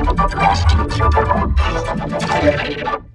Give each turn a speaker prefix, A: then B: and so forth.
A: Thank you.